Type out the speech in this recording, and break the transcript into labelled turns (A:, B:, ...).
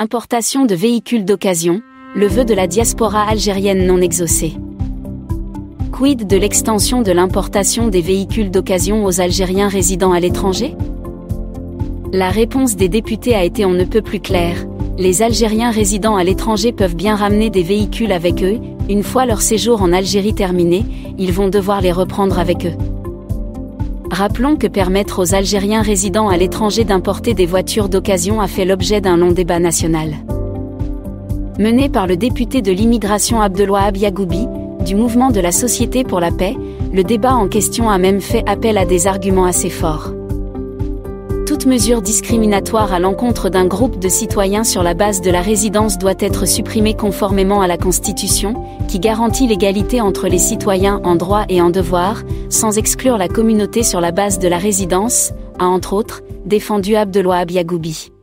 A: Importation de véhicules d'occasion, le vœu de la diaspora algérienne non exaucée. Quid de l'extension de l'importation des véhicules d'occasion aux Algériens résidant à l'étranger? La réponse des députés a été on ne peut plus claire. Les Algériens résidant à l'étranger peuvent bien ramener des véhicules avec eux, une fois leur séjour en Algérie terminé, ils vont devoir les reprendre avec eux. Rappelons que permettre aux Algériens résidant à l'étranger d'importer des voitures d'occasion a fait l'objet d'un long débat national. Mené par le député de l'immigration Abdelouahab Yagoubi, du mouvement de la Société pour la paix, le débat en question a même fait appel à des arguments assez forts toute mesure discriminatoire à l'encontre d'un groupe de citoyens sur la base de la résidence doit être supprimée conformément à la Constitution, qui garantit l'égalité entre les citoyens en droit et en devoir, sans exclure la communauté sur la base de la résidence, a entre autres défendu Abdelouahab Yagoubi.